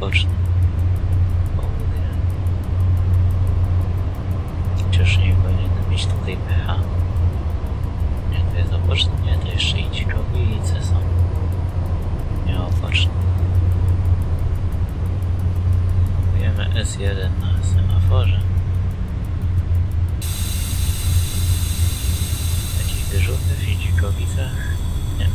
Pocznę. Południe. Chociaż nie powinienem mieć tutaj PH. Nie, to jest opoczne? Nie, to jeszcze i dzikowice są. Nie opoczne. Wiemy S1 na semaforze. Takich dyżurnych w dzikowicach nie wiem.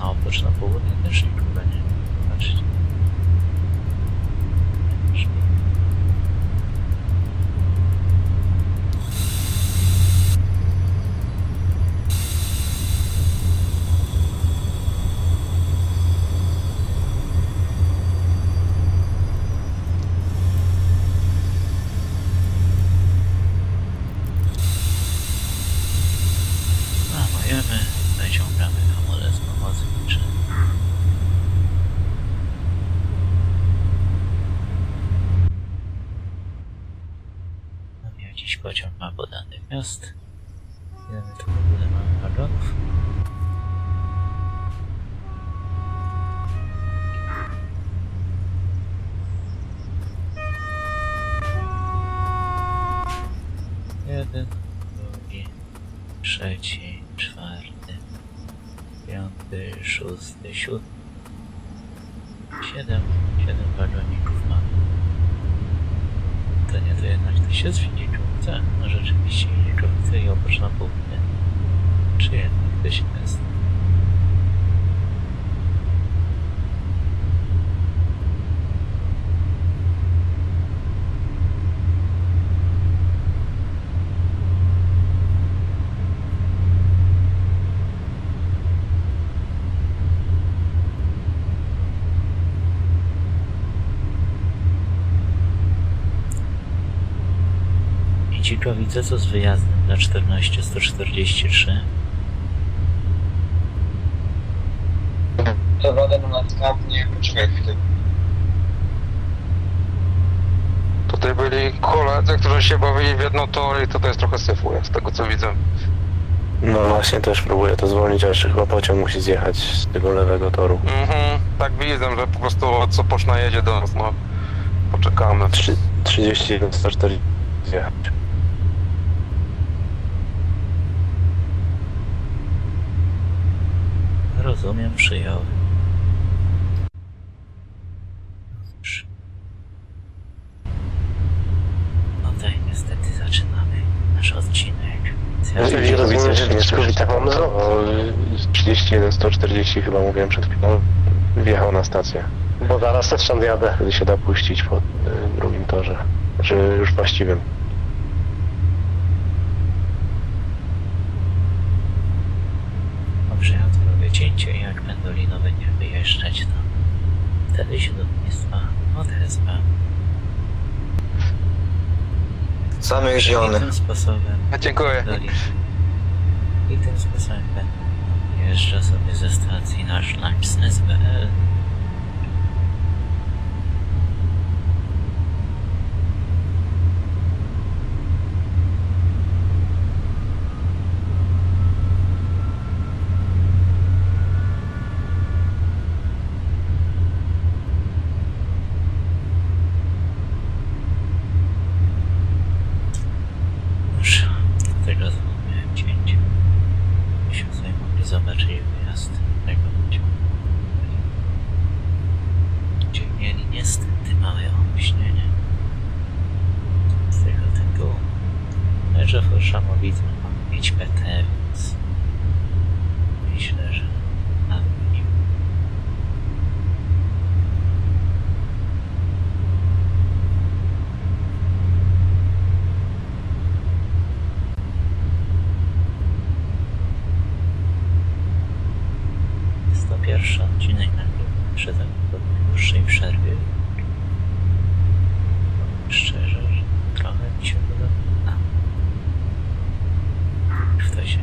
A oprócz na południe też nikogo nie Patrzcie. Zamajemy, wyciągamy hamulec pomocniczy. Mam jakiś pociąg ma podany miast. Ile tu ogóle mamy wagonów? Jeden, drugi, trzeci, czwarty, piąty, szósty, siódmy. Siedem, siedem wagoników mamy. To nie, to jednak to się Świnikowice? No rzeczywiście Świnikowice i oprócz na południe. Czy jednak się jest? I Cikowice co z wyjazdem na 14143? Dobra, no na skarbnie, poczekaj chwilę. Tutaj byli koledzy, którzy się bawili w jedną tor i to jest trochę syfu, z tego co widzę. No właśnie też próbuję to zwolnić, ale chyba pociąg musi zjechać z tego lewego toru. Mhm, tak widzę, że po prostu co poszna jedzie do nas, no. Poczekamy. Trzy- 31, 140 zjechać. Rozumiem, przyjąłem. No tak, niestety zaczynamy nasz odcinek. Nie rozumiem, że znowu. 31, 140 chyba mówiłem przed chwilą. Wjechał na stację. Bo zaraz też jadę. Wtedy się da puścić po y, drugim torze. Znaczy już właściwym. Dobrze, ja tu robię cięcie Pendolino będzie wyjeżdżać, to wtedy się do państwa odezwę. Samych I zielonych. tym sposobem Dziękuję. Pendolino. I tym sposobem jeżdża sobie ze stacji nasz Limesnes.pl Już tego zapomniałem cięć. Byśmy sobie mogli zobaczyć wyjazd tego pociągu. Gdzie mieli niestety małe opóźnienie. Z tego tytułu. Ale że Forszamowice ma mieć PT, więc myślę, że nawet nie Jest to pierwszy odcinek nagrywany przeze mnie po dłuższej przerwie. Powiem szczerze, że trochę mi się podoba. W to się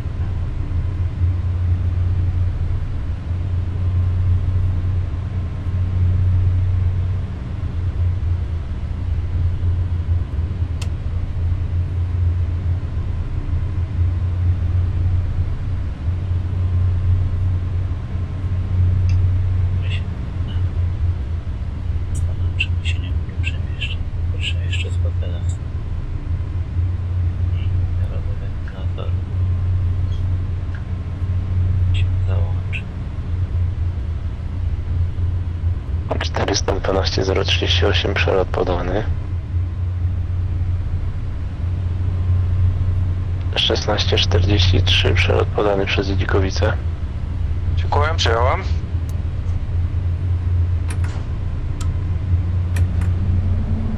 12038 przelot podany. 1643 przelot podany przez Dzikowice. Dziękuję, przyjąłem.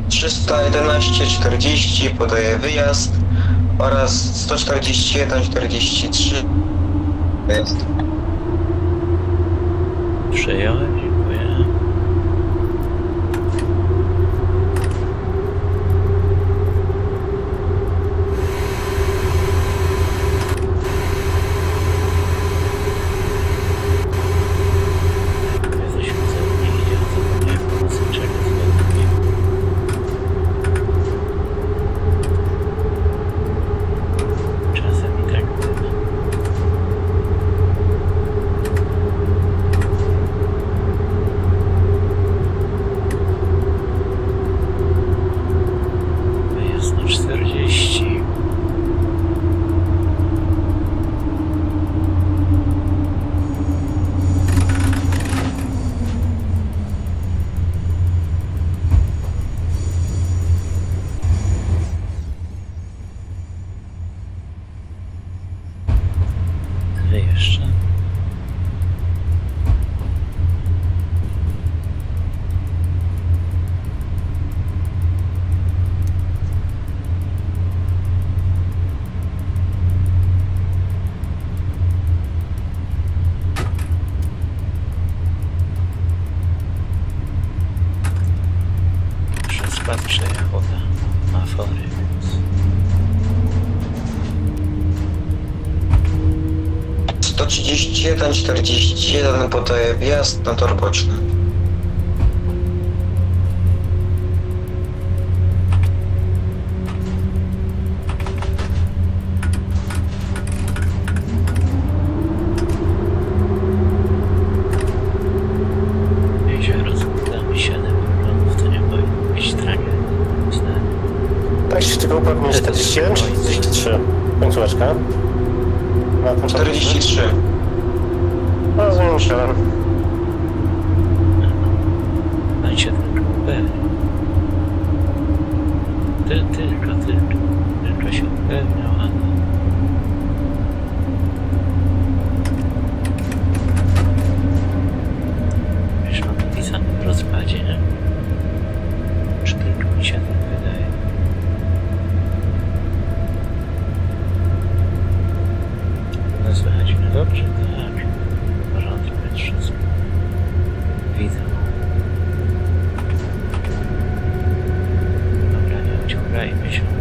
Trzysta jedenaście czterdzieści podaje wyjazd oraz 141 43 wyjazd. Przyjąłem, 131 41 podaje wjazd na tor boczny. jezioro z budami 7 milionów to nie powinno być tragedii. Myślę, Tak się tylko upewnię, 41 czy 43? Końcóweczka. Na tym 43. No, że Będzie tylko upewnił. Ty, tylko, tylko, tylko się upewniał, information.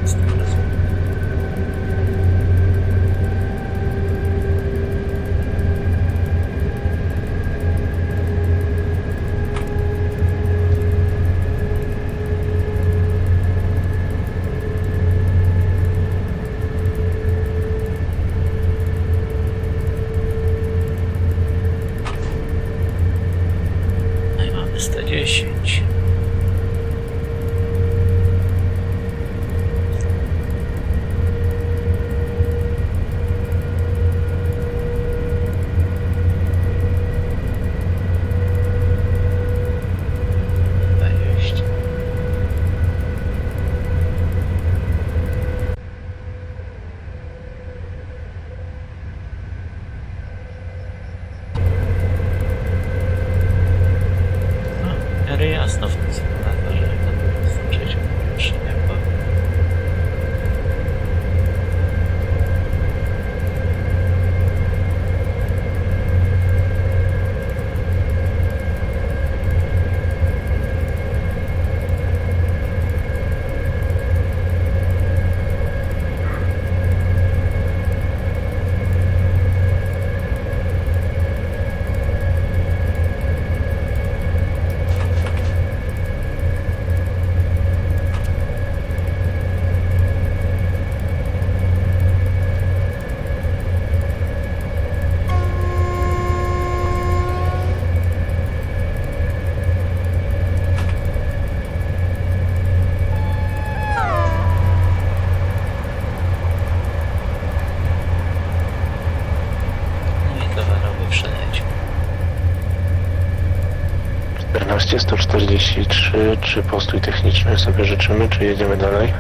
14 143, czy postój techniczny sobie życzymy, czy jedziemy dalej?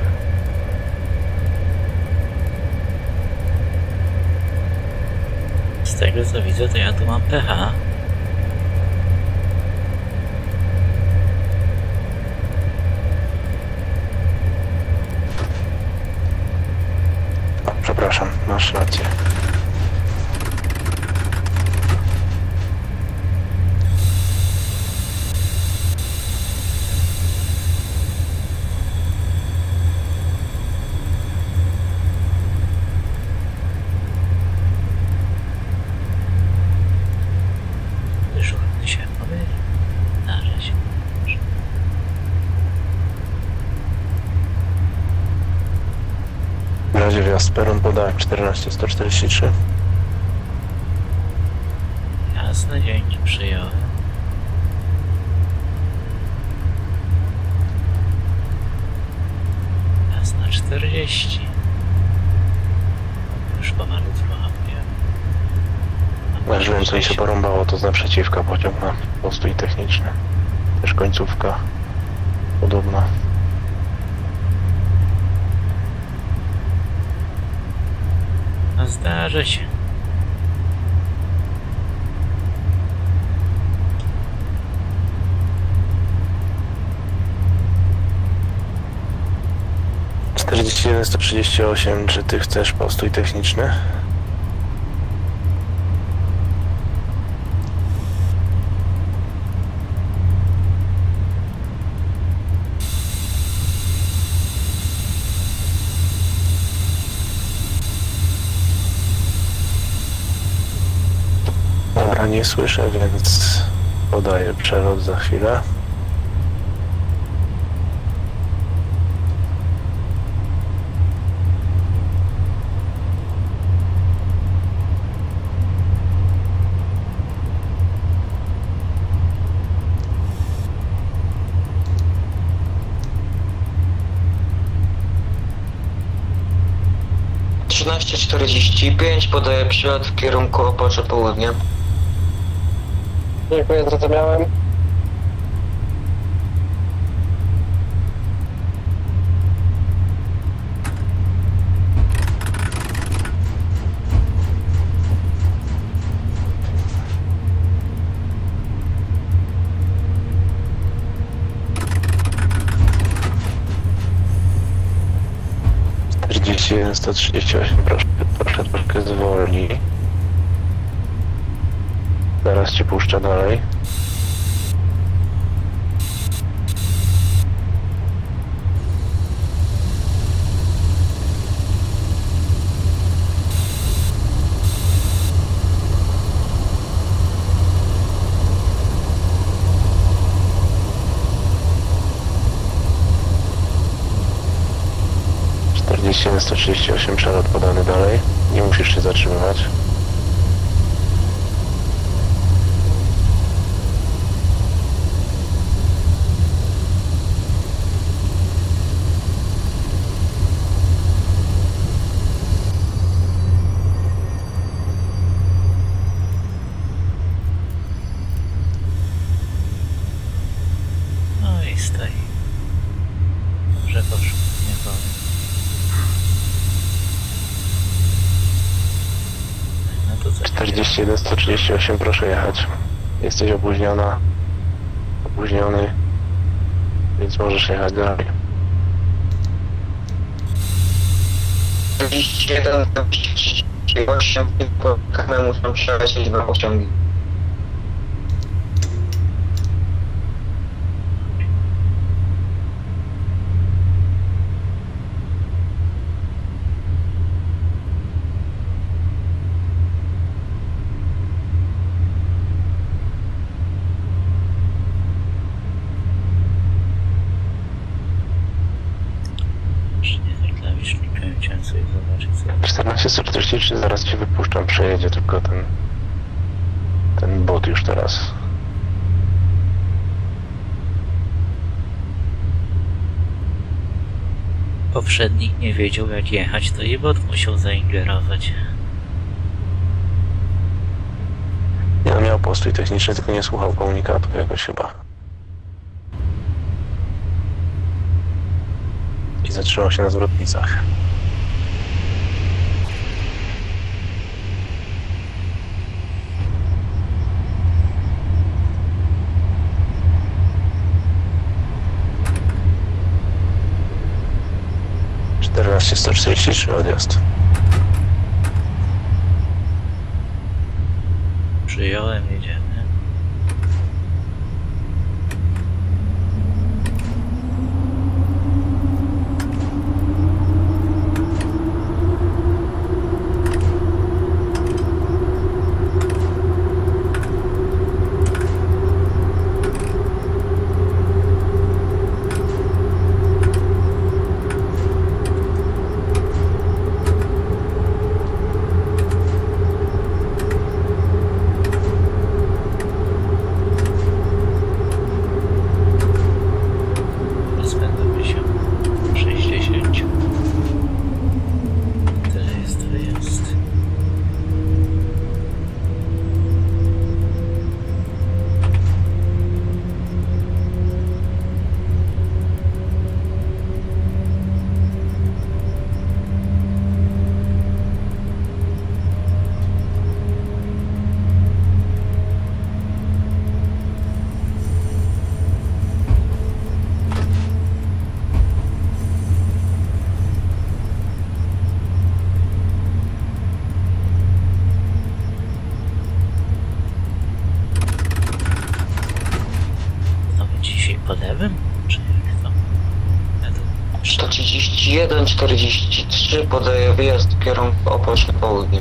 Z tego co widzę, to ja tu mam PH. O, przepraszam, masz rację. Dyżurny się pomylił. Na razie. W razie wjazd z peron podałem 14 143. Jasne, dzięki, przyjąłem. Jasna 40. Już pomalutku hamuję. Ważyłem co mi się porąbało, to z naprzeciwka pociąg na postój techniczny. Też końcówka podobna. No zdarza się. Czterdzieści jeden 138, czy ty chcesz postój techniczny? Dobra, nie słyszę, więc podaję przelot za chwilę. Trzynaście czterdzieści pięć podaję przylot w kierunku opocze południa. Dziękuję, zrozumiałem. Sto trzydzieści osiem, proszę, proszę troszkę zwolnij. Zaraz cię puszczę dalej. Sto trzydzieści osiem, przelot podany dalej. Nie musisz się zatrzymywać. No i stoi. Dobrze poszło, nie powiem. No to co? 41 138, proszę jechać. Jesteś opóźniona. Opóźniony. Więc możesz jechać dalej. 41, 38, po kamę muszą przelecieć dwa pociągi. wiedział jak jechać, to i bot musiał zaingerować. Ja miał postój techniczny, tylko nie słuchał komunikatu jakoś chyba. I zatrzymał się na zwrotnicach. Czternaście sto czterdzieści trzy odjazd. Przyjąłem, 43 podaje wyjazd w kierunku opoczny południe.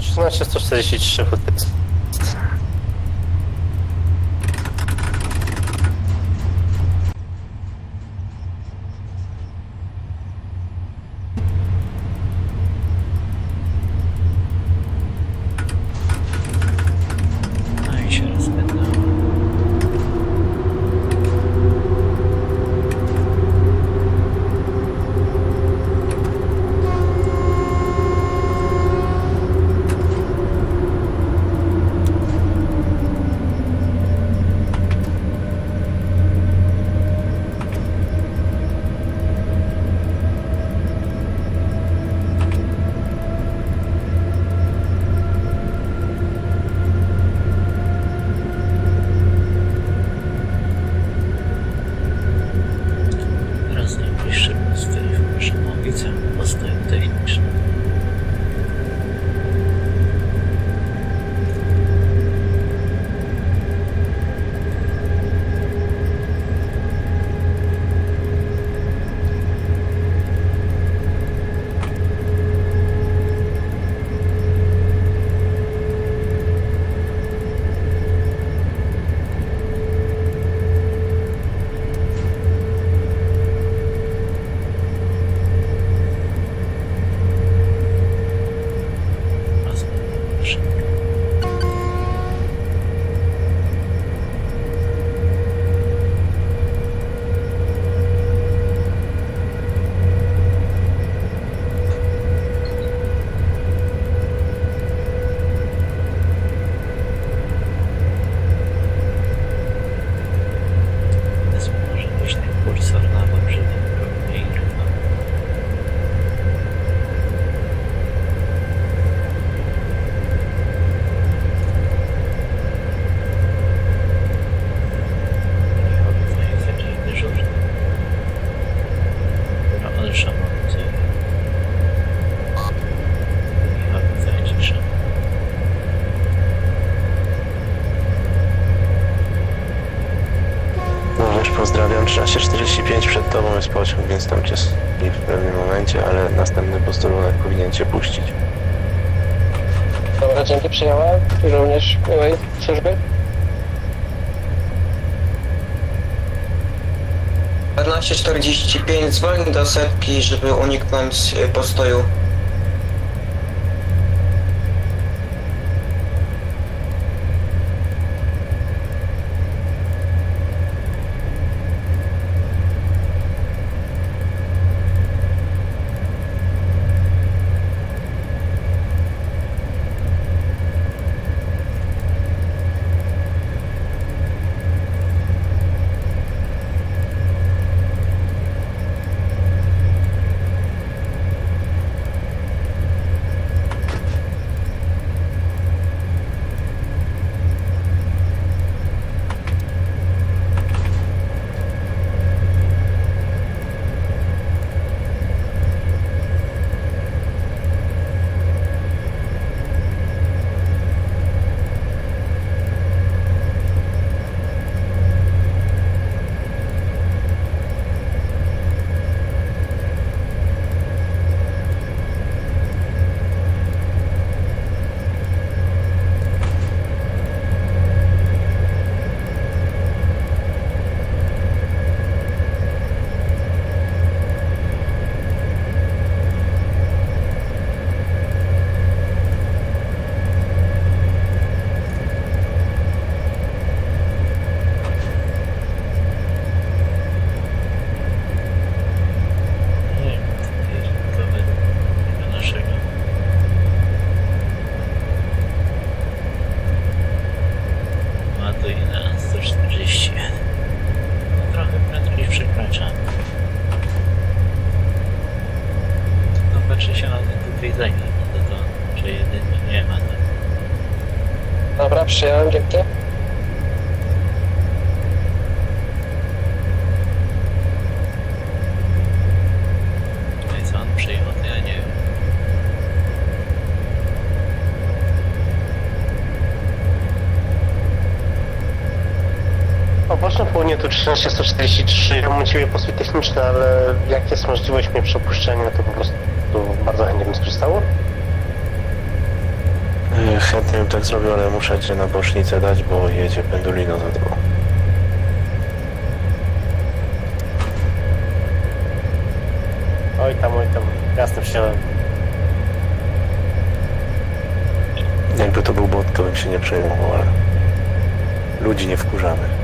Trzynaście sto czterdzieści trzy 1345 przed tobą jest pociąg, więc tam cię s- w pewnym momencie, ale następny posterunek powinien cię puścić. Dobra, dzięki przyjąłem. Również miłej służby. 14.45 zwolnij do setki, żeby uniknąć y, postoju. Południe to 13143, ja mam u Ciebie posły techniczne, ale jak jest możliwość mnie przepuszczenia, to po prostu bardzo chętnie bym skorzystał. Chętnie bym tak zrobił, ale muszę Cię na bocznicę dać, bo jedzie Pendulino za tobą. Oj tam, oj tam, jasno wsiadłem. Jakby to był bot, to bym się nie przejmował, ale ludzi nie wkurzamy.